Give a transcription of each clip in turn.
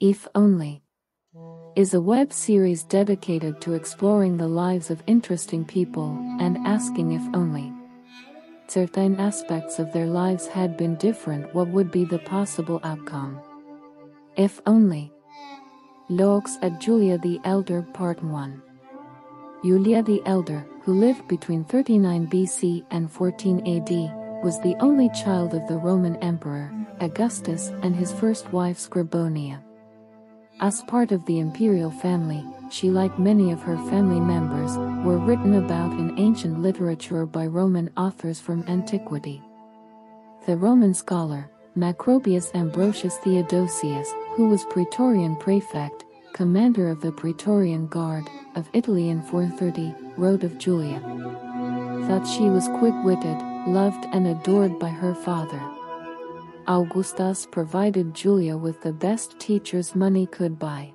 If Only is a web series dedicated to exploring the lives of interesting people and asking if only certain aspects of their lives had been different, what would be the possible outcome? If only. Looks at Julia the Elder, Part 1. Julia the Elder, who lived between 39 BC and 14 AD, was the only child of the Roman Emperor, Augustus, and his first wife Scribonia. As part of the imperial family, she like many of her family members, were written about in ancient literature by Roman authors from antiquity. The Roman scholar, Macrobius Ambrosius Theodosius, who was Praetorian prefect, commander of the Praetorian Guard of Italy in 430, wrote of Julia. that she was quick-witted, loved and adored by her father. Augustus provided Julia with the best teachers money could buy.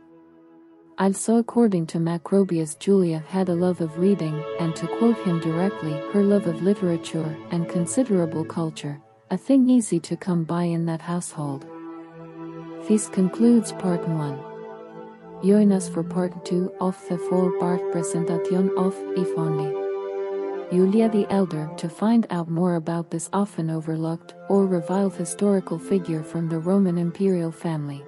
Also according to Macrobius Julia had a love of reading, and to quote him directly, her love of literature and considerable culture, a thing easy to come by in that household. This concludes part 1. Join us for part 2 of the four-part presentation of If Only. Julia the Elder to find out more about this often overlooked or reviled historical figure from the Roman imperial family.